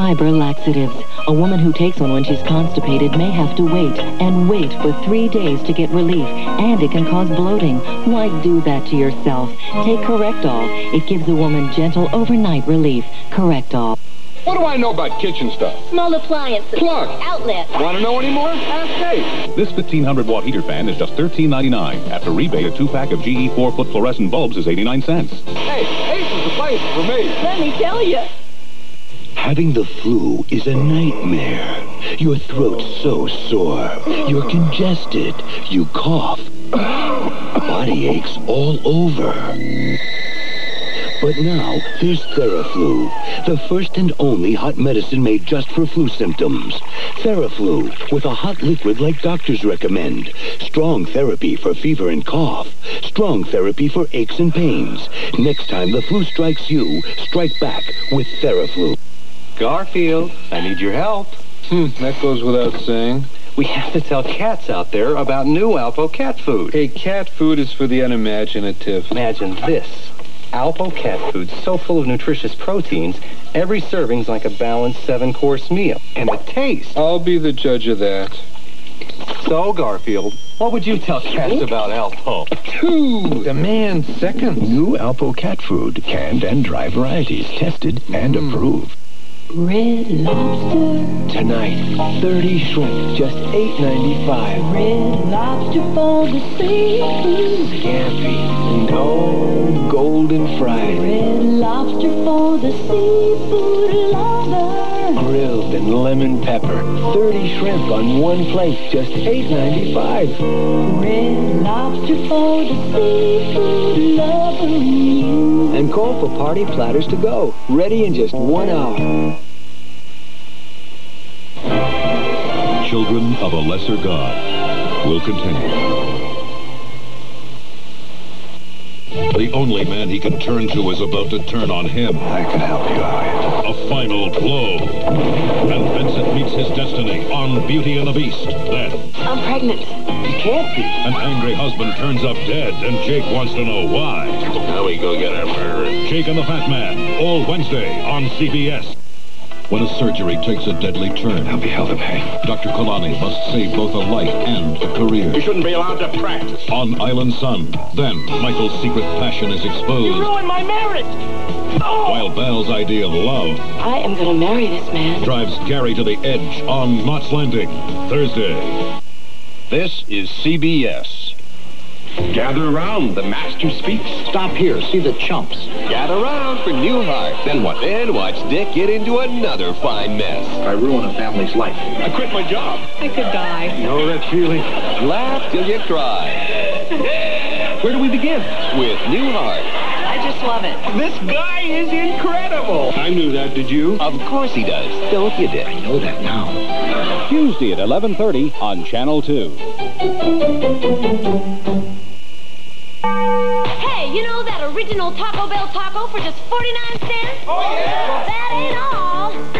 fiber laxatives. A woman who takes one when she's constipated may have to wait and wait for three days to get relief, and it can cause bloating. Why do that to yourself? Take Correctol. It gives a woman gentle overnight relief. Correctol. What do I know about kitchen stuff? Small appliances. Plug. Outlet. Want to know any more? Ask Dave. This 1500-watt heater fan is just $13.99. After rebate, a two-pack of GE 4-foot fluorescent bulbs is 89 cents. Hey, Ace is the place for me. Let me tell you. Having the flu is a nightmare. Your throat's so sore. You're congested. You cough. Body aches all over. But now, there's Theraflu, the first and only hot medicine made just for flu symptoms. Theraflu, with a hot liquid like doctors recommend. Strong therapy for fever and cough. Strong therapy for aches and pains. Next time the flu strikes you, strike back with Theraflu. Garfield, I need your help. Hmm, that goes without saying. We have to tell cats out there about new Alpo cat food. Hey, cat food is for the unimaginative. Imagine this. Alpo cat food so full of nutritious proteins, every serving's like a balanced seven-course meal. And the taste. I'll be the judge of that. So, Garfield, what would you tell cats about Alpo? Two. Demand seconds. New Alpo cat food, canned and dry varieties, tested and approved. Red lobster. Tonight, 30 shrimp, just $8.95. Red lobster for the seafood. Scampi, no golden fried, Red lobster for the seafood lover. grilled and lemon pepper. 30 shrimp on one plate, just $8.95. Red lobster for the seafood lover. Call for party platters to go, ready in just one hour. Children of a Lesser God will continue. The only man he can turn to is about to turn on him. I can help you, Elliot. A final blow. And Vincent meets his destiny on Beauty and the Beast. Then, I'm pregnant. You can't be. an angry husband turns up dead, and Jake wants to know why. Now we go get our murderer. Jake and the Fat Man, all Wednesday on CBS. When a surgery takes a deadly turn, I'll be held in pain. Dr. Kulani must save both a life and a career. You shouldn't be allowed to practice. On Island Son, then Michael's secret passion is exposed. You ruined my marriage. Oh! While Val's idea of love I am going to marry this man. drives Gary to the edge on Knots Landing, Thursday. This is CBS. Gather around. The master speaks. Stop here. See the chumps. Gather around for Newhart. Then what? Then watch Dick get into another fine mess. I ruin a family's life. I quit my job. I could die. Know that feeling? Laugh till you cry. Where do we begin? With Newhart. I just love it. This guy is incredible. I knew that, did you? Of course he does. Don't you, Dick? I know that now. Tuesday at 11:30 on Channel 2. Original Taco Bell taco for just 49 cents? Oh, yeah! Well, that ain't all.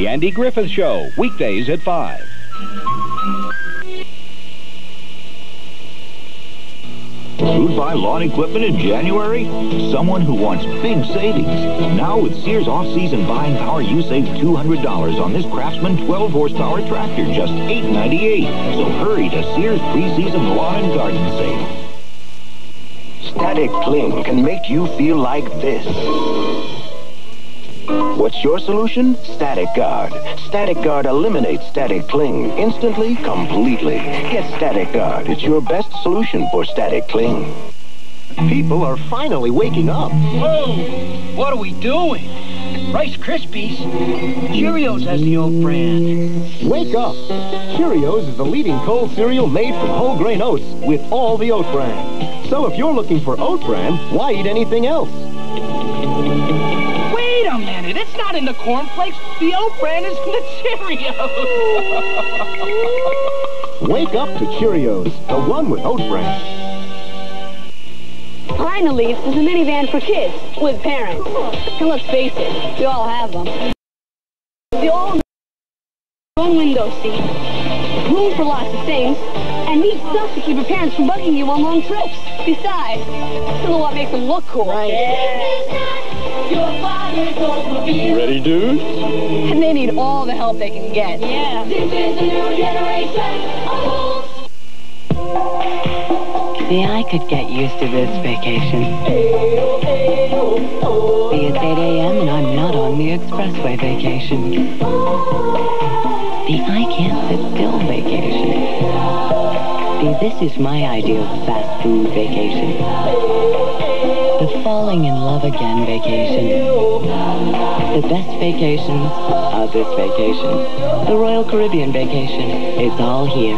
The Andy Griffith Show, weekdays at 5. Food buy lawn equipment in January? Someone who wants big savings. Now with Sears off-season buying power, you save $200 on this Craftsman 12-horsepower tractor, just 898. So hurry to Sears preseason lawn and garden sale. Static Cling can make you feel like this. What's your solution? Static Guard. Static Guard eliminates static cling instantly, completely. Get Static Guard. It's your best solution for static cling. People are finally waking up. Whoa! What are we doing? Rice Krispies? Cheerios has the old brand. Wake up! Cheerios is the leading cold cereal made from whole grain oats with all the oat bran. So if you're looking for oat bran, why eat anything else? Wait a minute, it's not in the cornflakes. The oat bran is in the Cheerios. Wake up to Cheerios, the one with oat bran. behind the Leafs is a minivan for kids with parents. And let's face it, we all have them. The all one window seat, room for lots of things, and neat stuff to keep your parents from bugging you on long trips. Besides, still what makes them look cool. Right. Ready, dude? And they need all the help they can get. Yeah. This is a new generation See, I could get used to this vacation. See, it's 8 a.m. and I'm not on the expressway vacation. The I can't sit still vacation. See, this is my idea of fast food vacation. The falling in love again vacation. The best vacations of this vacation. The Royal Caribbean vacation. It's all here.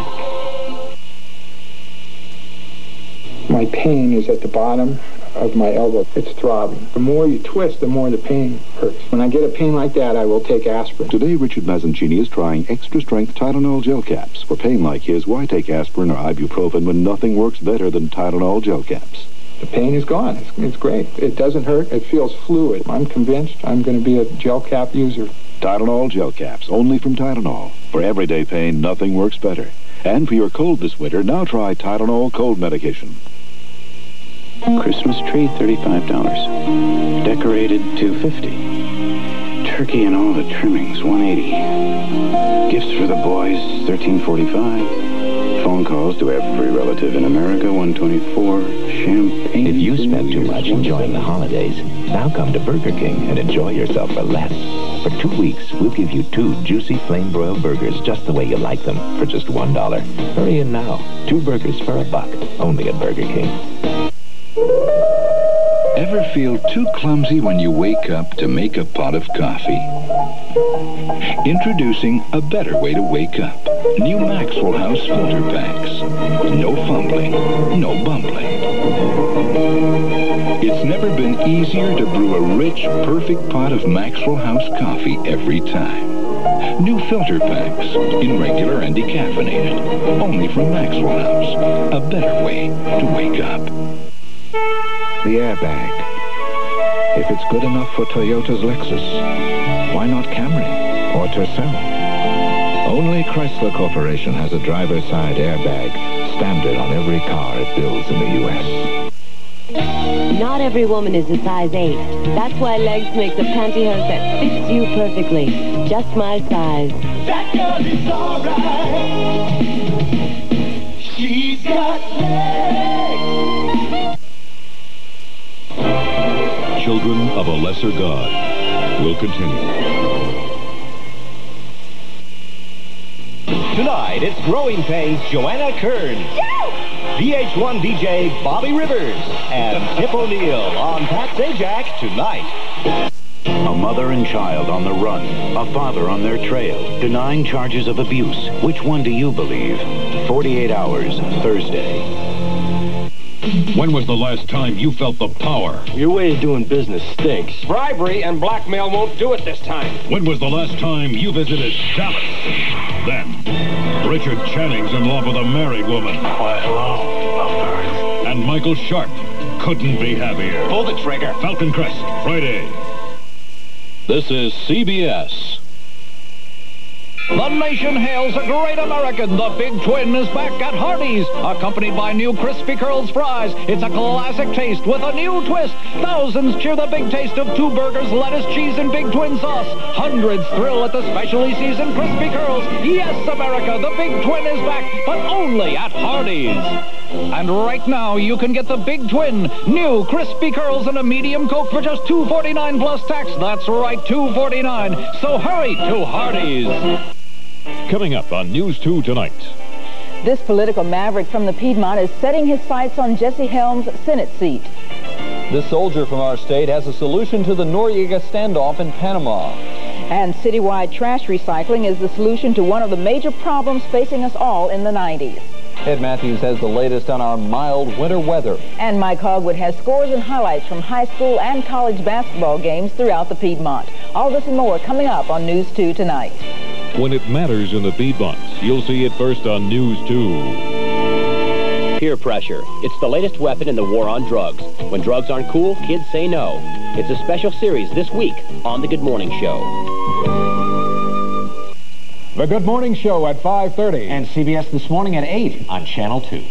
My pain is at the bottom of my elbow. It's throbbing. The more you twist, the more the pain hurts. When I get a pain like that, I will take aspirin. Today, Richard Mazzancini is trying extra-strength Tylenol gel caps. For pain like his, why take aspirin or ibuprofen when nothing works better than Tylenol gel caps? The pain is gone. It's, it's great. It doesn't hurt. It feels fluid. I'm convinced I'm going to be a gel cap user. Tylenol gel caps, only from Tylenol. For everyday pain, nothing works better. And for your cold this winter, now try Tylenol cold medication. Christmas tree, $35. Decorated, 250. Turkey and all the trimmings, 180. Gifts for the boys, 1345. Phone calls to every relative in America, 124. Champagne. If you spend too much enjoying the holidays, now come to Burger King and enjoy yourself for less. For two weeks, we'll give you two juicy flame broiled burgers just the way you like them for just one dollar. Hurry in now. Two burgers for a buck, only at Burger King. Ever feel too clumsy when you wake up to make a pot of coffee? Introducing a better way to wake up. New Maxwell House filter packs. No fumbling, no bumbling. It's never been easier to brew a rich, perfect pot of Maxwell House coffee every time. New filter packs, in regular and decaffeinated. Only from Maxwell House. A better way to wake up. The airbag. If it's good enough for Toyota's Lexus, why not Camry or Tercel? Only Chrysler Corporation has a driver's side airbag, standard on every car it builds in the U.S. Not every woman is a size 8. That's why L'eggs makes a pantyhose that fits you perfectly. Just my size. That girl is alright. She's got legs. Of a Lesser God will continue. Tonight, it's Growing Pains Joanna Kerns. VH1 DJ Bobby Rivers and Tip O'Neill on Pat Sajak tonight. A mother and child on the run. A father on their trail. Denying charges of abuse. Which one do you believe? 48 hours, Thursday. When was the last time you felt the power? Your way of doing business stinks. Bribery and blackmail won't do it this time. When was the last time you visited Dallas? Then, Richard Channing's in love with a married woman. Why, hello, lovebirds. And Michael Sharpe couldn't be happier. Pull the trigger. Falcon Crest, Friday. This is CBS. The nation hails a great American. The Big Twin is back at Hardee's, accompanied by new Crispy Curls fries. It's a classic taste with a new twist. Thousands cheer the big taste of two burgers, lettuce, cheese, and Big Twin sauce. Hundreds thrill at the specially seasoned Crispy Curls. Yes, America, the Big Twin is back, but only at Hardee's. And right now, you can get the Big Twin, new crispy curls and a medium Coke for just $2.49 plus tax. That's right, $2.49. So hurry to Hardee's. Coming up on News 2 tonight. This political maverick from the Piedmont is setting his sights on Jesse Helms' Senate seat. This soldier from our state has a solution to the Noriega standoff in Panama. And citywide trash recycling is the solution to one of the major problems facing us all in the 90s. Ed Matthews has the latest on our mild winter weather. And Mike Hogewood has scores and highlights from high school and college basketball games throughout the Piedmont. All this and more coming up on News 2 tonight. When it matters in the Piedmont, you'll see it first on News 2. Peer pressure. It's the latest weapon in the war on drugs. When drugs aren't cool, kids say no. It's a special series this week on The Good Morning Show. The Good Morning Show at 5.30. And CBS This Morning at 8 on Channel 2.